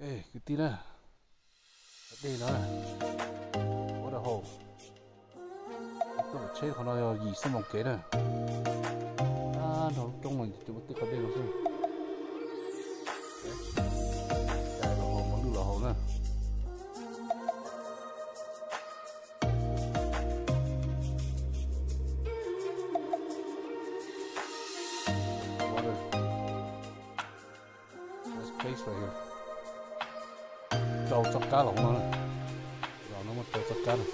Okay, cái tí nè Đây nó nè What a hole. Tôi phải chết nó là gì xem một kế nè À, nó trong mình chụp ta tự có đây nó xem. Đây là hồ, món là hồ nè Water. There's place right here trâu chọc cá lỏng nó này rồi nó một trâu chọc cá này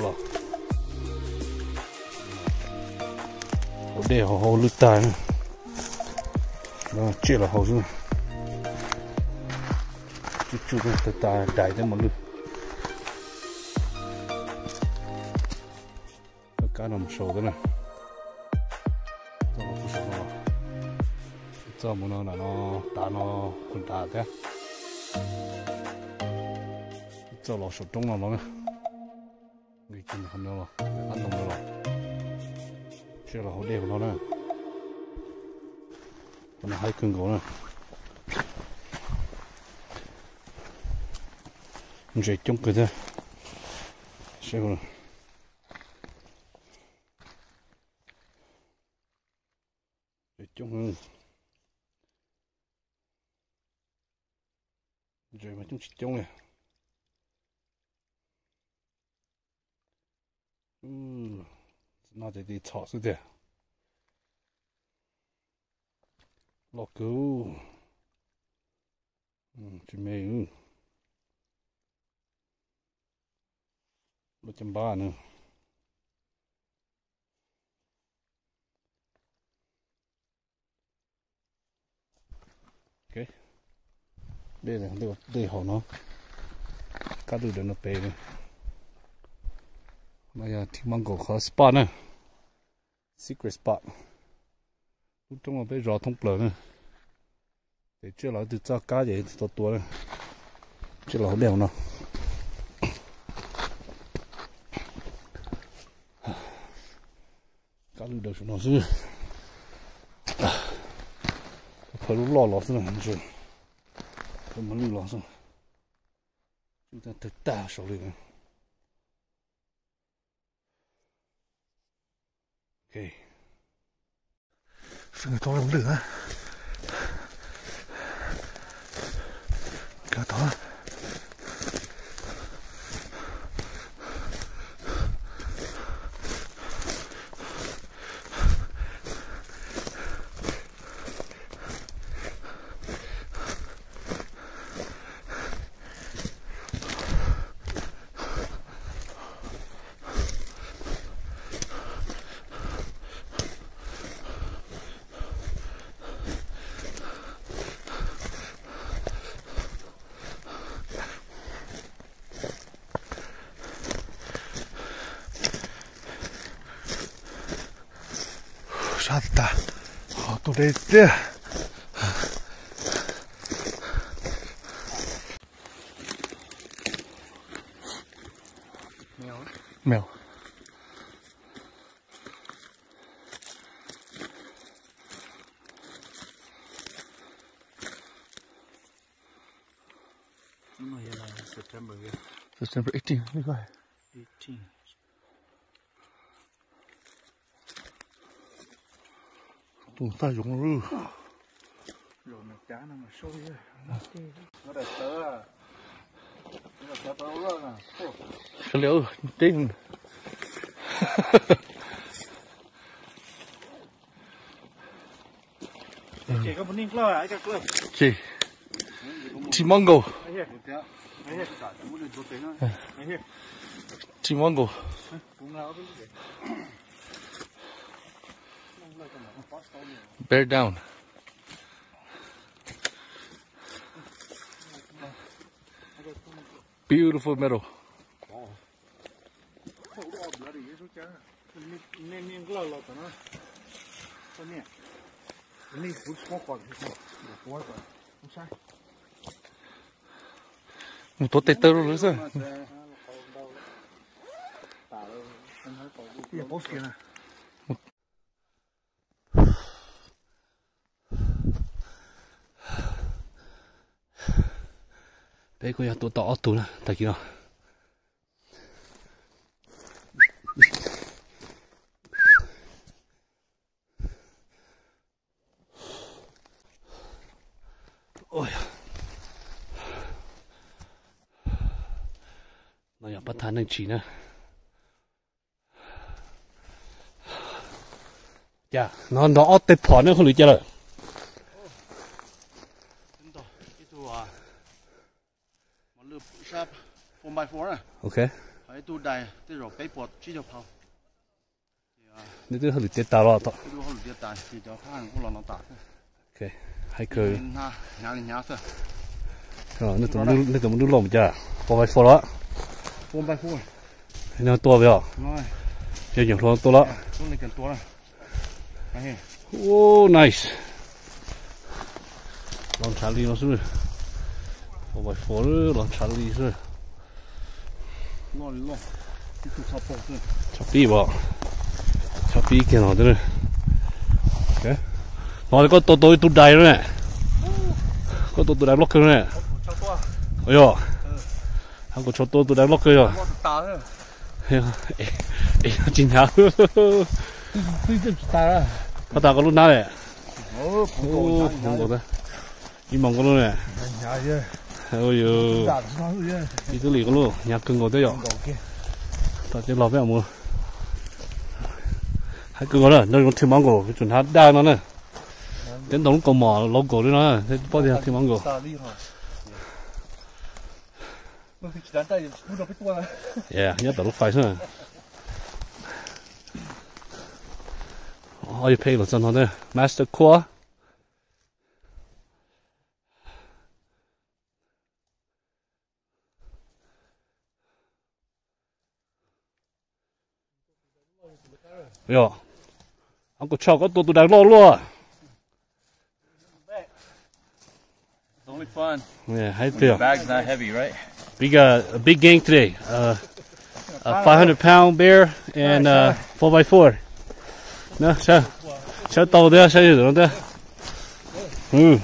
nó để hồ hồ lướt tài nữa đó là hồ xuống chút chút cái tài tài đại thêm một lướt cái cá nằm sầu thế này. Cho nó không sầu đâu cho một nó là nó đá nó còn đá thế. Cho nó sụt trống nó nó người kinh không đâu rồi. Ăn nồng rồi chưa là hậu đều nó nè. Là hai cưng gỗ nè. Rồi chung cái đó xem rồi rồi chung hơn rồi mà chung chỉ chung nè. Ừ nó để đi炒是的，老狗，嗯，就没有，六千八呢。OK，đây là đây đây họ nó, cá từ đó nó bể này Bây giờ thì mong có khó spot nữa secret spot lúc trong là bây giờ thông bờ nữa để chưa là từ cho cá gì to to nữa chưa là đều nó. Cá lưu đầu nó chứ. Phải lúc lo lo chứ này chứ không muốn lưu lo chứ. Chúng ta thực ta số lượng Ok. Sừng to lắm lửa. Cá to. シャッター、取れて、ya September, yeah. September 18, look at 18. Tụ ta dùng rư. Rồi mà cá nó mà sôi. Nó đẹp tớ à. Nó đẹp tớ luôn à. Cái liệu tin. Chỉ có một ninh lo à, cái cơ. Chị. Chị mong cầu here. mong cầu Cả chúng nó được tiếng á. Đấy here. Chị Mongo. Cũng là bên đây. Bear down. Beautiful meadow. Một tốt tê tơ luôn rồi. Tả lên, em nói có gì. Dạ, bố kia nè. Đây có nhà tổ tỏ tụ nè tại kia ôi. Nó nhà bắt thán đang chỉ nè dạ nó nó tết phỏ nữa, không được chưa rồi by four 啊， ok 还有带这种背包直接跑， nếu tôi không được tết tao rồi 这个好直带，直接看我让他打， ok hay cười 那伢里伢子 Ờ, nó tụi nó nó tụi nó lồng chả, có vài phô đó, four by four， nó to vậy, 来， chơi nhiều thôi to đó, 做那更多了，哎， oh nice, lòng trả ly nó xưa, có vài phô nữa, lòng trả 롤로 이쪽 잡고 잡비 봐 잡비 있게 나들 오케이 너 이거 또 너희 둘 다이러네 그거 또 둘다 럭크네 어여 한국 저또 둘다 럭크요 야 이거 진짜 진짜 좋다 하다가 루 나네 어 공고 공고다 이 몽골로네 야예 ôi ơ đi từ lì có luôn nhà cưng ngồi tới rồi ta chỉ lo với mua hai cưng ngồi đó nó còn thêm món cổ chuẩn hát đa nó nè. Đến đóng cầu mỏ lông cổ đấy nó thế bao giờ thêm món cổ? Yeah nhất là lúc phải thôi all you pay là chân thôi master core Yo, ông có cho có tụi tụi đang lo luôn. only fun Yeah, hay tiêu. bag's not heavy right Big uh, a big gang today. Uh, a 500 pound bear and uh, 4x4. No, sao? Sao tàu đấy, sao được đấy? Ừ.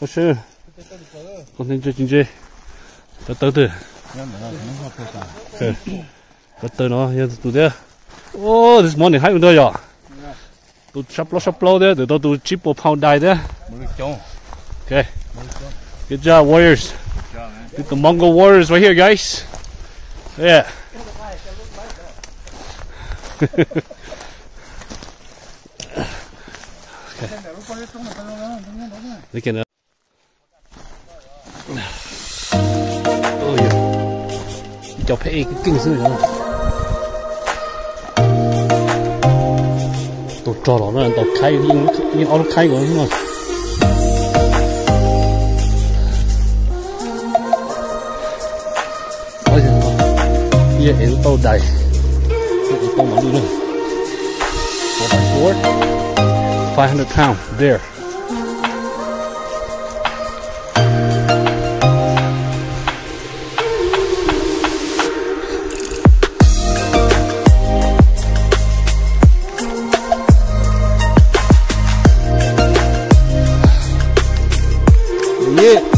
Có sự. Con tin cho chính trị. Cho tới từ. Có tới nó, giờ tụi đấy. Oh, this morning hay hơn rồi. Tụi sắp lô sắp lô đấy, để tụi tụi chip pound die đấy. Okay. Good job, Warriors. Get the Mongol Warriors right here, guys. Yeah. They can. Uh... Oh yeah. Phải cái kinh sư 抓牢了，到开一一熬开个什么？而且啊，也也是到带，也是到马路了。What 500 pound there. Yeah.